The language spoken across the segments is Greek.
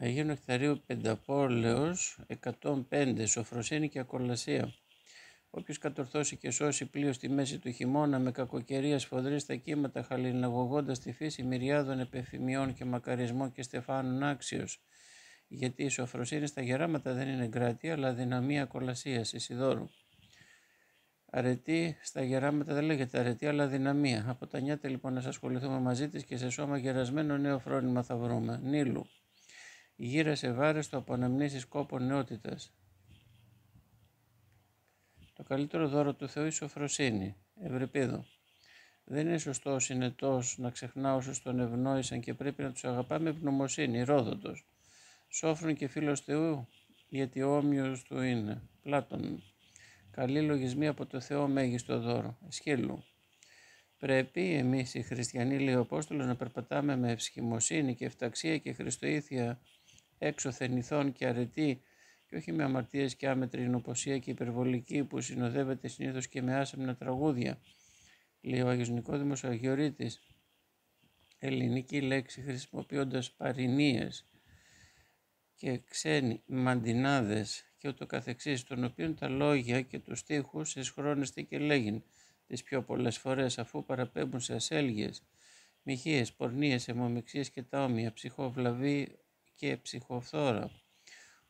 Αγίου Νεκταρίου Πενταπόλεως 105 Σοφροσύνη και Ακολασία Όποιος κατορθώσει και σώσει πλοίο στη μέση του χειμώνα με κακοκαιρία σφοδρή στα κύματα, χαλιναγωγώντας τη φύση μυριάδων επεφημιών και μακαρισμών και στεφάνων άξιος. Γιατί η σοφροσύνη στα γεράματα δεν είναι γκράτη, αλλά δυναμία κολασία, Ισιδόρου. Αρετή στα γεράματα δεν λέγεται αρετή, αλλά δυναμία. Από τα νιάτα λοιπόν να ασχοληθούμε μαζί της και σε σώμα γερασμένο νέο φρόνημα θα βρούμε. Νίλου. Γύρα σε βάρε το από κόπων νεότητας. Το καλύτερο δώρο του Θεού η σοφροσύνη. Ευρυπίδο. Δεν είναι σωστό ο συνετός να ξεχνά όσους τον ευνόησαν και πρέπει να τους αγαπάμε ευγνωμοσύνη. Ρόδοτο. Σόφρον και φίλος Θεού, γιατί όμοιος του είναι. Πλάτων. Καλή λογισμή από το Θεό μέγιστο δώρο. Εσχύλου. Πρέπει εμείς οι χριστιανοί, λέει ο Απόστολος, να περπατάμε με ευσχημοσύνη και εφταξία και χριστοήθεια έξωθεν ηθών και αρετή και όχι με αμαρτίες και άμετρη νοποσία και υπερβολική που συνοδεύεται συνήθως και με άσεμνα τραγούδια. Λέει ο Άγιος Νικόδημος Αγιορείτης, ελληνική λέξη χρησιμοποιώντας παρινίες και ξένοι μαντινάδες και ούτω καθεξής, των οποίων τα λόγια και τους στίχους εσχρόνεστε και λέγειν τις πιο πολλές φορές αφού παραπέμπουν σε ασέλγειες, μοιχείες, πορνίες, αιμομιξίες και τα όμοια, ψυχοβλαβή και ψυχοφθόρα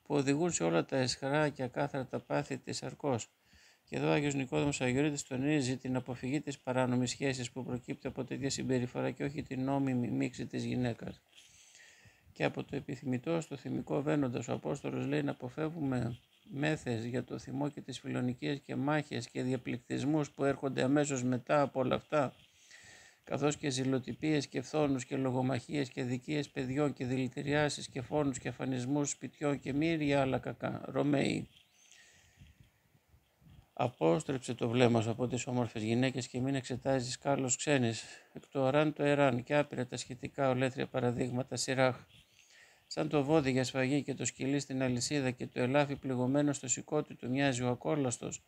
που οδηγούν σε όλα τα εσχρά και ακάθαρα πάθη της αρκός. Και εδώ ο Άγιος Νικόδημος Αγιορείτης τονίζει την αποφυγή της παράνομης σχέσης που προκύπτει από τέτοια συμπεριφορά και όχι την νόμιμη μίξη της γυναίκας. Και από το επιθυμητό στο θυμικό βαίνοντας ο Απόστολος λέει να αποφεύγουμε μέθες για το θυμό και τις φιλονικίες και μάχες και διαπληκτισμούς που έρχονται αμέσως μετά από όλα αυτά καθώς και ζηλοτυπίες και φθόνους και λογομαχίες και δικίες παιδιών και δηλητηριάσεις και φόνους και αφανισμούς σπιτιών και μύρια άλλα κακά. Ρωμαίοι. Απόστρεψε το βλέμμα σου από τις όμορφες γυναίκες και μην εξετάζεις κάλος ξένης. Εκ του οράν το εράν και άπειρα τα σχετικά ολέθρια παραδείγματα σειράχ. Σαν το βόδι για σφαγή και το σκυλί στην αλυσίδα και το ελάφι πληγωμένο στο σηκώτη του μοιάζει ο ακόλαστος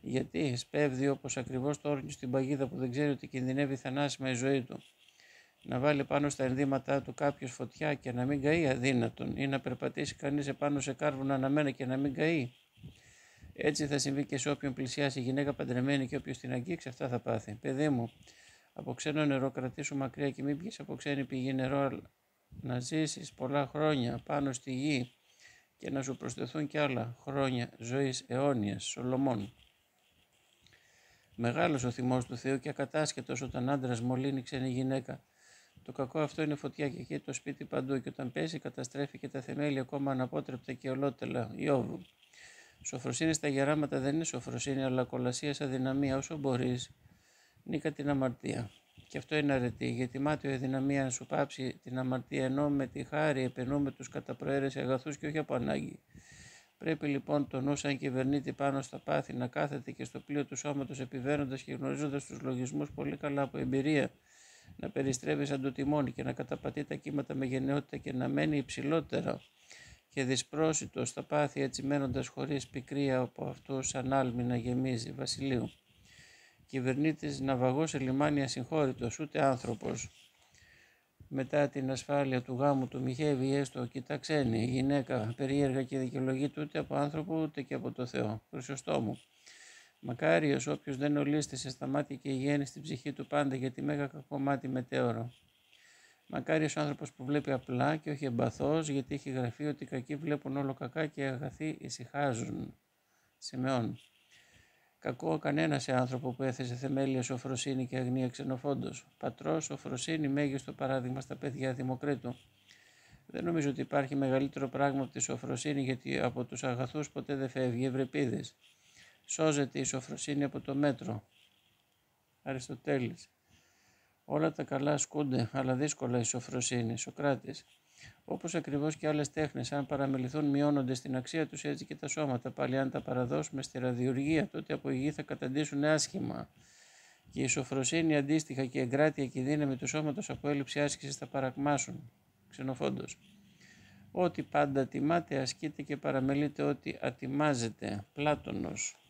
γιατί σπέβδει όπως ακριβώς το όρνη στην παγίδα που δεν ξέρει ότι κινδυνεύει θανάσιμα η ζωή του. Να βάλει πάνω στα ενδύματά του κάποιος φωτιά και να μην καεί αδύνατον ή να περπατήσει κανείς επάνω σε κάρβουνα αναμένα και να μην καεί. Έτσι θα συμβεί και σε όποιον πλησιάσει η γυναίκα παντρεμένη και όποιος την αγγίξει, αυτά θα πάθει. Παιδί μου, από ξένο νερό κρατήσου μακριά και μην πιει από ξένη πηγή νερό να ζήσεις πολλά χρόνια πάνω στη γη και να σου προσθεθούν και άλλα χρόνια ζωής αιώνιας, Σολομών. Μεγάλος ο θυμός του Θεού και ακατάσχετος όταν άντρας μολύνει ξένη γυναίκα. Το κακό αυτό είναι φωτιά και εκεί το σπίτι παντού και όταν πέσει καταστρέφει και τα θεμέλια ακόμα αναπότρεπτα και ολότελα. Ιώβου. Σοφροσύνη στα γεράματα δεν είναι σοφροσύνη αλλά κολασία σαν δυναμία όσο μπορείς. Νίκα την αμαρτία. Και αυτό είναι αρετή, γιατί μάτιο η δυναμία να σου πάψει την αμαρτία ενώ με τη χάρη επενούμε τους κατά προαίρεση αγαθούς και όχι από ανάγκη. Πρέπει λοιπόν το νου σαν κυβερνήτη πάνω στα πάθη να κάθεται και στο πλοίο του σώματος επιβαίνοντας και γνωρίζοντας τους λογισμούς πολύ καλά από εμπειρία, να περιστρέφει σαν το τιμόνι και να καταπατεί τα κύματα με γενναιότητα και να μένει υψηλότερα και δυσπρόσιτο στα πάθη έτσι μένοντας χωρίς πικρία από αυτό σαν άλμη να γεμίζει βασιλείου. Κυβερνήτης ναυαγός σε λιμάνι ασυγχώρητος, ούτε άνθρωπος, μετά την ασφάλεια του γάμου του μοιχεύει έστω κοιτάξενη η γυναίκα περίεργα και δικαιολογείται ούτε από άνθρωπο ούτε και από το Θεό. Χρυσοστό Μακάριο όποιος δεν ολίστησε στα μάτια και υγιένει στην ψυχή του πάντα γιατί μέγα κακομάτι μετέωρο. Μακάριο άνθρωπος που βλέπει απλά και όχι εμπαθώς, γιατί έχει γραφεί ότι οι κακοί βλέπουν όλο κακά και οι αγαθοί ησυχάζουν. Σημεών. Κακό κανένας σε άνθρωπο που έθεσε θεμέλια σοφροσύνη και αγνία ξενοφόντος. Πατρός, σοφροσύνη, μέγιστο παράδειγμα στα παιδιά Δημοκρίτου. Δεν νομίζω ότι υπάρχει μεγαλύτερο πράγμα από τη σοφροσύνη, γιατί από τους αγαθούς ποτέ δεν φεύγει ευρεπίδες. Σώζεται η σοφροσύνη από το μέτρο. Αριστοτέλης. Όλα τα καλά ασκούνται, αλλά δύσκολα η σοφροσύνη. Σοκράτης. Όπως ακριβώς και άλλες τέχνες, αν παραμεληθούν, μειώνονται στην αξία τους έτσι και τα σώματα. Πάλι, αν τα παραδώσουμε στη ραδιουργία, τότε από υγιή θα καταντήσουν άσχημα. Και η σοφροσύνη αντίστοιχα και η εγκράτεια και η δύναμη του σώματος από έλλειψη άσκησης θα παρακμάσουν. Ξενοφόντο. Ό,τι πάντα τιμάται, ασκείται και παραμελείται ό,τι ατιμάζεται. Πλάτωνος.